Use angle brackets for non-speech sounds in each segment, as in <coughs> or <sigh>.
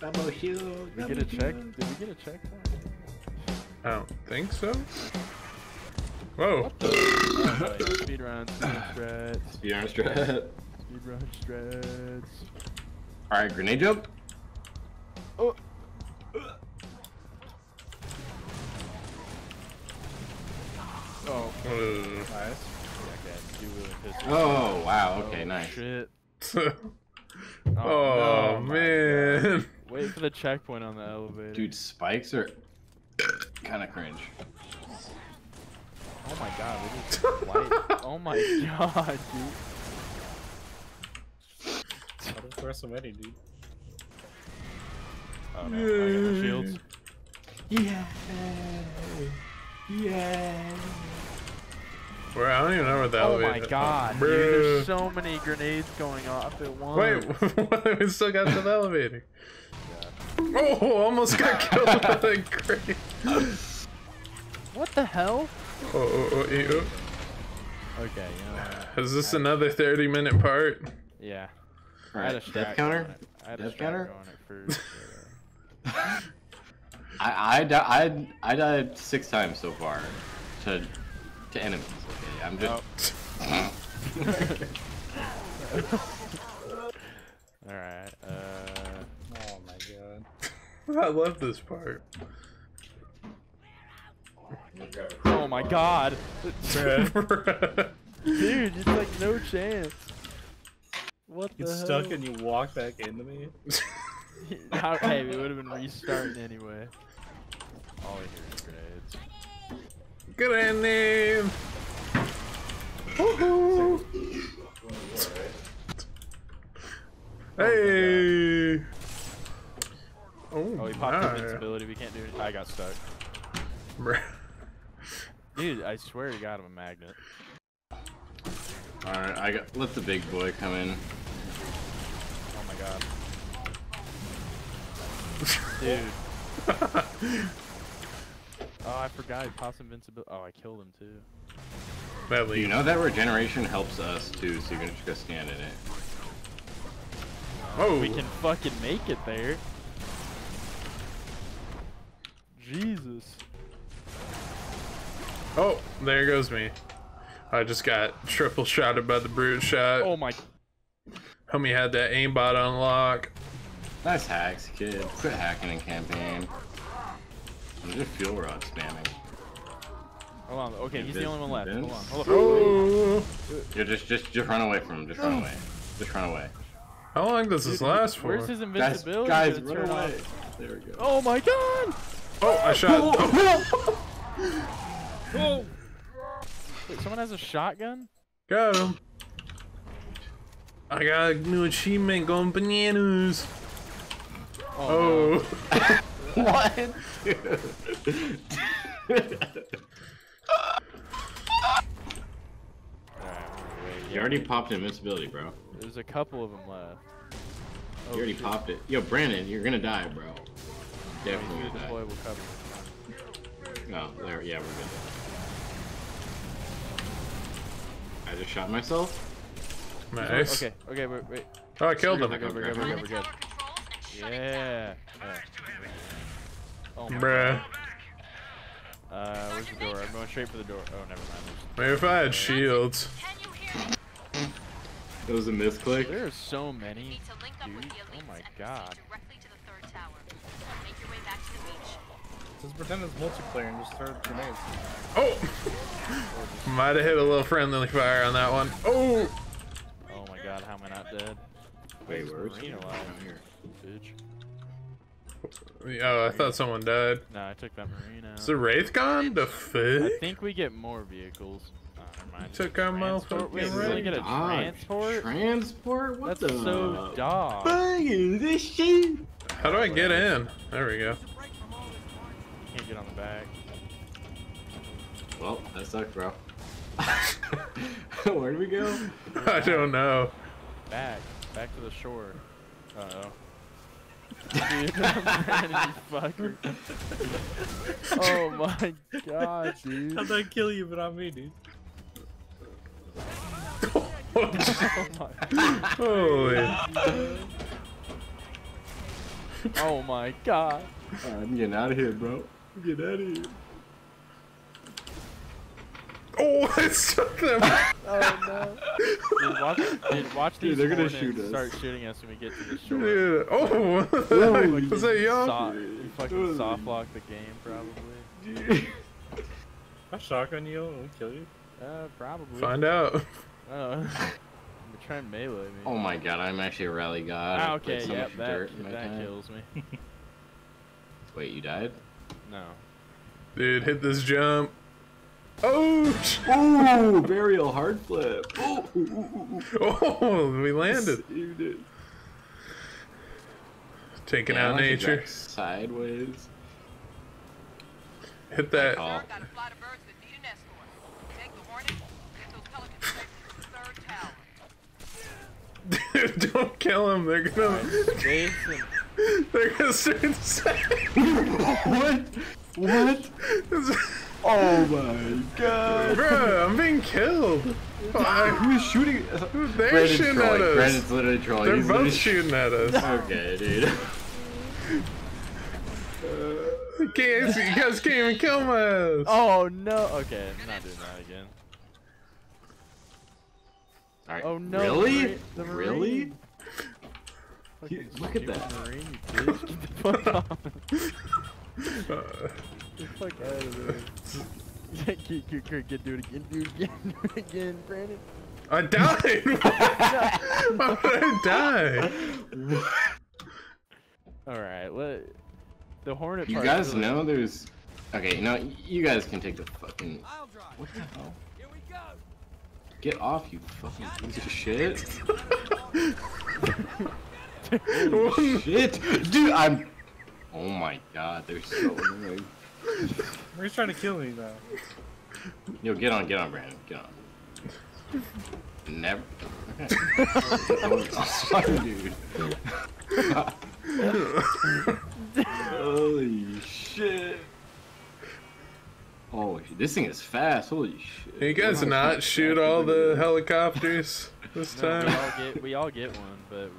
Double shield. Did we get a check? Did we get a check? I don't think so. Whoa. Oh, yeah, <laughs> speed run, speed run strats, Speed on strat. speed run strats. Alright, grenade jump. Oh. Oh, Uh, nice. Okay, you really pissed me Oh, wow. Okay, Oh, nice. Shit. <laughs> oh, no, my man. God. Wait for the checkpoint on the elevator. Dude, spikes are kind of cringe. Oh my god, look at this light. Oh my <laughs> god, dude. Out of course already, dude. Oh no, I got the shields. Yeah. Yeah. Where I don't even know where the Oh elevator. Oh my god, dude, there's so many grenades going off at <laughs> once. Wait, what? we still got to the elevator. <laughs> Oh, almost got killed by the crate. What the hell? Oh, oh, oh, eh, oh. Okay, you know what? Is this another 30 minute part? Yeah. I had a death counter? I had Death strat counter? going at first. uh, I I, di- I I died six times so far to to enemies. Okay, I'm just. <laughs> <laughs> Alright, uh. My <laughs> god. I love this part. Oh my god! <laughs> Dude, it's like no chance. What the Get hell? stuck and you walk back into me. <laughs> How, hey, we would have been restarting anyway. All I hear is grenades. Grenade! Woohoo! Hey! He popped my. invincibility. We can't do it. I got stuck. Bruh. Dude, I swear to God, I'm a magnet. All right, I got. Let the big boy come in. Oh my God. <laughs> Dude. Oh, I forgot he pops invincibility. Oh, I killed him too. That Do you know that regeneration helps us too, so you can just go stand in it. Oh, We can fucking make it there. Jesus. oh, there goes me. I just got <laughs> triple shotted by the brute shot. Oh my. Homie had that aimbot unlock. Nice hacks, kid. Quit hacking in campaign. I'm just fuel rod spamming. Hold on. Okay, he's the only one left. Hold on. Vince? Hold on. Oh, You just just just run away from him. Just run away. Just run away. how long does this last for? Where's his Guys, invincibility? guys, gonna run away. off? There we go. Oh my god! Oh, I shot. Oh, <laughs> Oh! Wait, someone has a shotgun? got him. I got a new achievement going bananas. Oh. Oh, <laughs> What? no. Alright, wait, you already popped invincibility, bro. There's a couple of them left. Oh, You already oh, shit. popped it. Yo, Brandon, you're gonna die, bro. Wait, Definitely use gonna die. deployable cover. No, there. Yeah, we're good. I just shot myself. nice. Okay, okay, wait, wait. Oh, I killed We're him. good, we're good, we're good, we're good. Yeah. yeah. Oh my Bruh. Uh, where's the door? I'm going straight for the door. Oh, never mind. Maybe if I had shields. It was a misclick. There are so many. Need to link up with Dude, oh my god. Just pretend it's multiplayer and just throw grenades. Oh! <laughs> Might have hit a little friendly fire on that one. Oh! Oh my god, how am I not dead? Wait, Where's where's Marine he? alive? Here. Bitch. Oh, I thought someone died. No, I took that Marine out. Is the Wraith gone? The I think we get more vehicles. Oh, never. Took our Transport? Wait, motherfucking we only Wraith. get a Dog, transport? Transport? What That's the? so dog. Fuck is this shit? How do I get in? There we go. Can't get on the back. Well, that sucks, bro. <laughs> Where do we go? <laughs> I don't know. Back. Back to the shore. Uh oh. Dude, <laughs> man, you. Oh my god, dude. How'd that kill you, but not me, dude? Oh my Holy. Oh my god. I'm getting out of here, bro. I'm out of here. Oh, <laughs> I stuck them. Oh no. Dude, watch, dude, watch Dude, these they're gonna shoot us. start shooting us when we get to the shore. Dude. Oh, what the heck? was that y'all? Soft, you fucking soft lock the game, probably. <laughs> If I shotgun you, it'll kill you. Uh, probably. Find out. Uh, they're trying to melee me. Oh my god, I'm actually a rally god. Ah, I played okay, so yep, much that, dirt in my that kills me. <laughs> Wait, you died? No. Dude, hit this jump. Oh! Ooh, <laughs> burial hard flip. Ooh, ooh, ooh, oh, <laughs> we landed. You did. Taking yeah, out like nature. Sideways. Hit that. <laughs> Dude, don't kill him. They're gonna. Jason. They're gonna start to. What? What? Oh my god. Bro, I'm being killed. Why? Who's shooting? They're Brandon's shooting at us. Brandon's literally trolling. They're He's both literally- shooting at us. Okay, dude. You <laughs> can't, you guys can't even kill my ass. Oh no. Okay, I'm not doing that again. Alright. Oh no. Really? the Marine- the Really? Marine. He- Fucking look at that. Marine, <laughs> you bitch. Get the fuck off. Uh, <laughs> Get the fuck out of there. Get, <laughs> get, get, get, get, do it again, do it again, do it again, Brandon. I died. Why would I die? Alright, let the Hornet You guys really- know there's. Okay, you know, you guys can take the fucking. What the hell? Here we go. Get off, you fucking piece of shit. Holy shit. Dude, I'm. Oh my god, they're so annoying. He's trying to kill me now. Yo, get on, get on, Brandon. Get on. Never. Okay. oh, dude. Holy shit. Oh, this thing is fast. Holy shit. You guys not shoot all the helicopters this No, we time? all get we all get one, but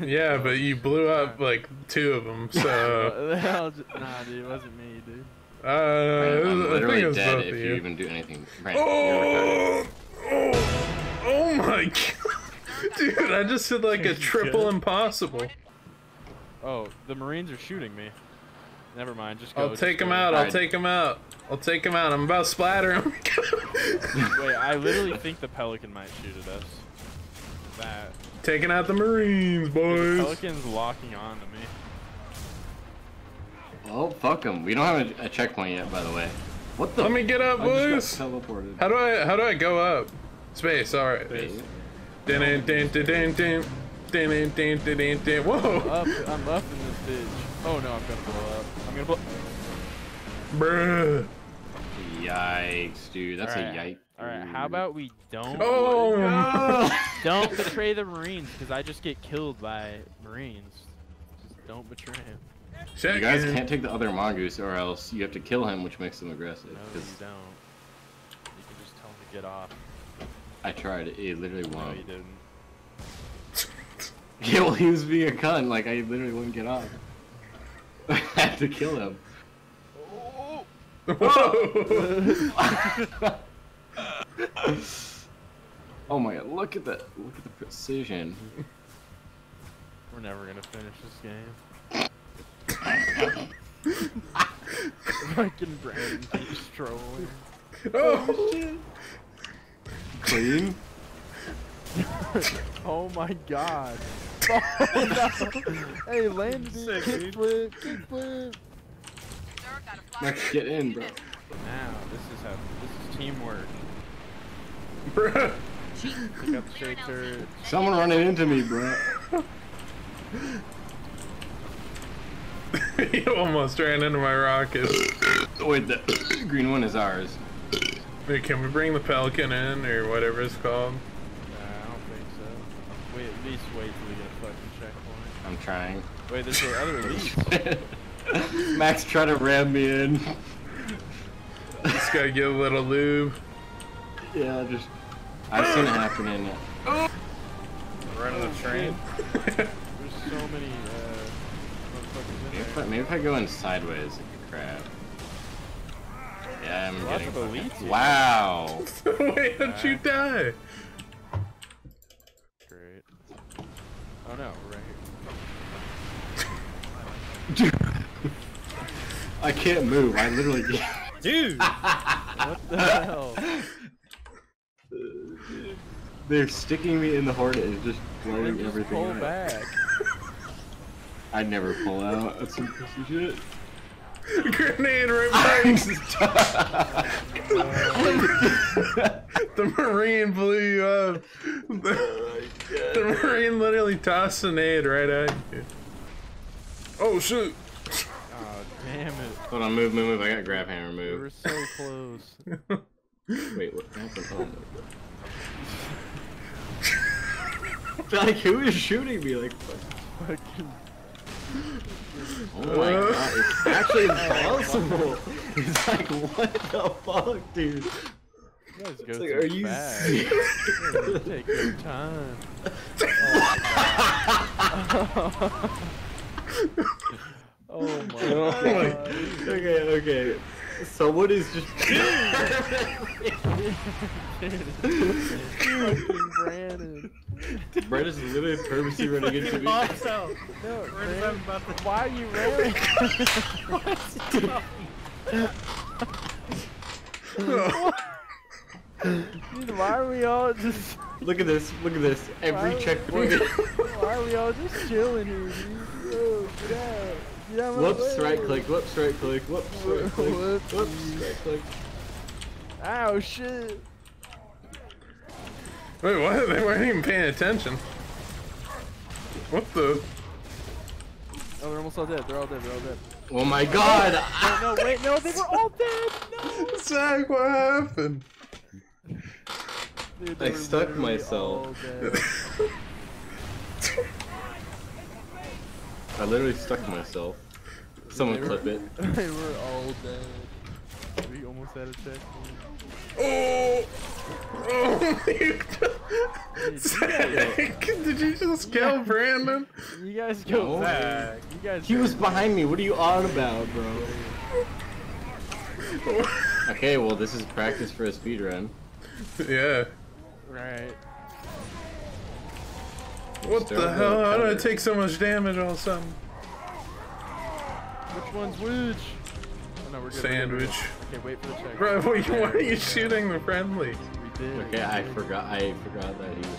Yeah, but you blew up like two of them, so. <laughs> the hell j- nah, dude, it wasn't me, dude. Uh, I'm I think literally was dead if you you. even do anything. Brandon. Oh, oh, oh my <laughs> god. Dude, I just did like a triple impossible. Oh, the Marines are shooting me. Never mind, just go. I'll take him out, I'll Alright. take him out. I'll take him out. I'm about to splatter him. <laughs> Wait, I literally think the Pelican might shoot at us. That Taking out the Marines, Dude, the boys. Pelican's locking on to me. Oh, fuck them. We don't have a, a checkpoint yet, by the way. What the? Let me get up, I boys. just got teleported. How do I how do I go up? Space, alright. Wait, Dun dun dun dun dun dun dun dun dun dun dun dun. Whoa! Up, I'm up in this bitch. Oh no, I'm gonna blow up. I'm gonna blow. Bruh. Yikes, dude. That's Alright, a yike. All right, how about we don't Oh! <laughs> <laughs> don't betray the Marines because I just get killed by Marines. Just don't betray him. Check You guys in. can't take the other mongoose, or else you have to kill him, which makes them aggressive. No, 'cause you don't. You can just tell him to get off. I tried. It literally won't. No, you didn't. <laughs> Yeah, well, he was being a cunt. Like, I literally wouldn't get off. I had to kill him. Whoa! <laughs> Oh my god, look at that. Look at the precision. We're never gonna finish this game. <laughs> Fucking Brandon keeps trolling. oh! Shit! Clean? <laughs> Oh my god. Oh no. Hey, landed it. Kickflip, kickflip. Sir, got a flight Max, of get in, bro. Now, this is how, this is teamwork. Bruh. Pick up the shade. Someone running into me, bro. <laughs> you almost ran into my rocket. Wait, the <coughs> green one is ours. Wait, can we bring the Pelican in, or whatever it's called? Nah, I don't think so. Wait, at least wait till we get a fucking checkpoint. I'm trying. Wait, there's the other <laughs> elites. <laughs> Max tried to ram me in. Just gotta get a little lube. Yeah, just. I've seen it happen in. Right Running the train. <laughs> There's so many, uh, motherfuckers in Maybe if. I, maybe if I go in sideways, like a crab. Yeah, I'm Lots getting. of fucking- elites. Wow. <laughs> Wait, how'd you die? Great. Oh no, we're right here. <laughs> I can't move. I literally. Dude! What the hell? They're sticking me in the hornet and just blowing Just everything pull out. back. <laughs> I'd never pull out. That's some pussy shit. <laughs> Grenade right behind <laughs> The Marine blew you up. Oh the, the Marine literally tossed an aid right at you. Oh shoot! Oh damn it. Hold on, move, move, move. I got grab hammer, move. We were so close. Wait, what happened? Oh my god. <laughs> like, who is shooting me? Like. Fucking oh my Uh. god, it's actually <laughs> impossible. It's like, what the fuck, dude? you guys go like, are you fast. serious? Take your time. <laughs> Oh my Oh my- god. Okay, okay. Someone is just. Fucking <laughs> Brandon. Brett is literally purposely running into me. Also, No, Brandon, about to why are you running? <laughs> Dude, why are we all just Look at this, look at this. Every Why- checkpoint. <laughs> why are we all just chilling here, dude? Yo, get out. Get out of my Whoops, way. right click, whoops, right click, whoops, right click, <laughs> Whoops. whoops, right click. Ow shit. Wait, what? <laughs> They weren't even paying attention. What the? Oh, they're almost all dead. They're all dead. They're all dead. Oh my god! Oh, no, wait, no, they were all dead. No. <laughs> Zach, what happened? Dude, I they were stuck literally myself. all dead. I literally stuck myself. Someone They were- clip it. <laughs> they were all dead. We almost had a checkpoint. Oh! Oh! <laughs> You <laughs> Zach, did you just kill Brandon? you guys go No. back. You guys. He was back. behind me, what are you on about, bro? Okay, well this is practice for a speed run. Yeah. Right. What the hell? How did I take so much damage all of a sudden? Which one's which? Oh, no, we're good. we're we're good. Sandwich. Okay, wait for the check. Bro, <laughs> why why are you shooting the friendly? We did. Okay, I forgot I forgot that he was